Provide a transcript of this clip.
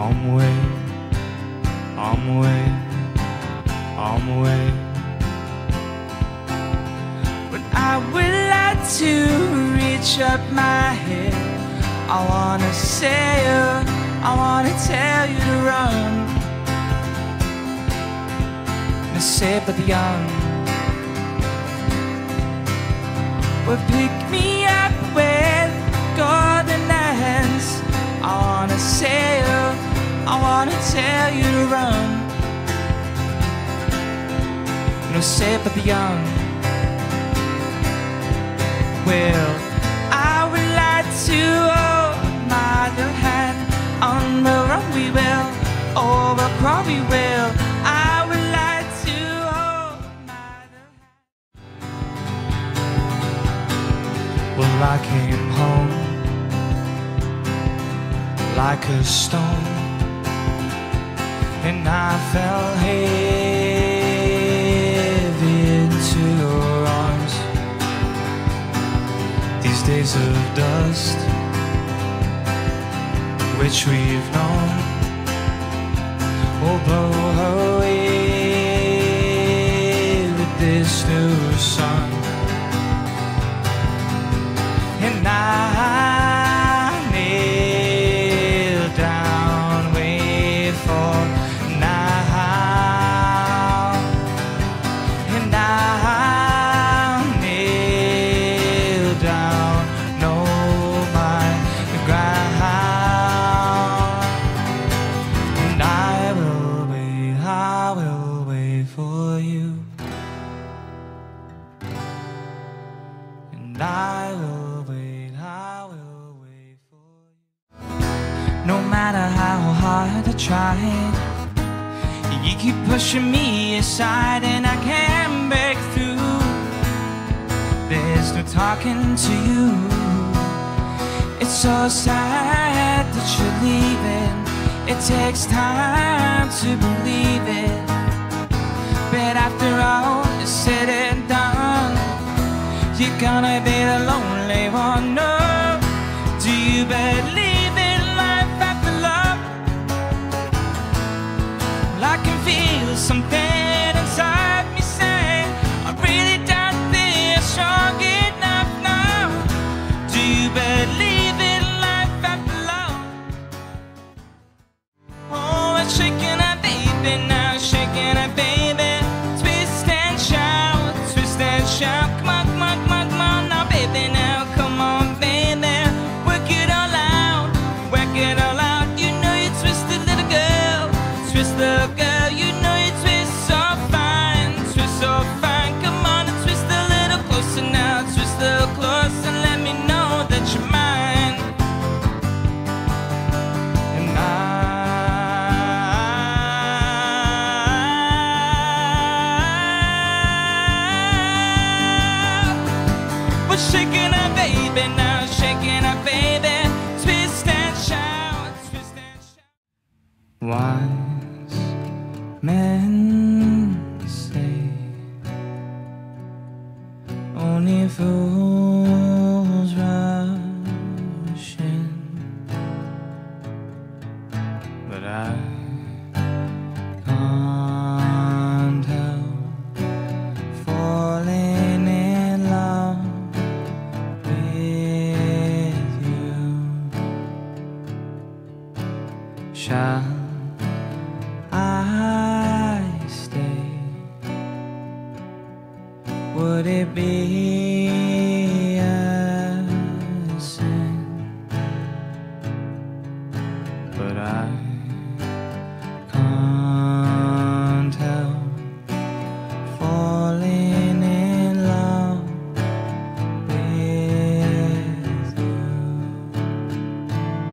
I'm away, I'm away, I'm away. But I would like to reach up my head. I wanna say you, I wanna tell you to run. Safe but the young will pick me up Wanna tell you to run. No safe but the young. Well, I would like to hold my little hand on the run we will, over crawl we will. I would like to hold my little hand. Well, I came home like a stone, and I fell heavy into your arms. These days of dust, which we've known, will blow away I will wait for you. And I will wait, I will wait for you. No matter how hard I try, you keep pushing me aside, and I can't break through. There's no talking to you. It's so sad that you're leaving. It takes time to believe it. But after all is said and done, you're gonna be the lonely one. No, do you believe in life after love? Well, I can feel something Wise men say only fools Shall I stay? Would it be a sin? But I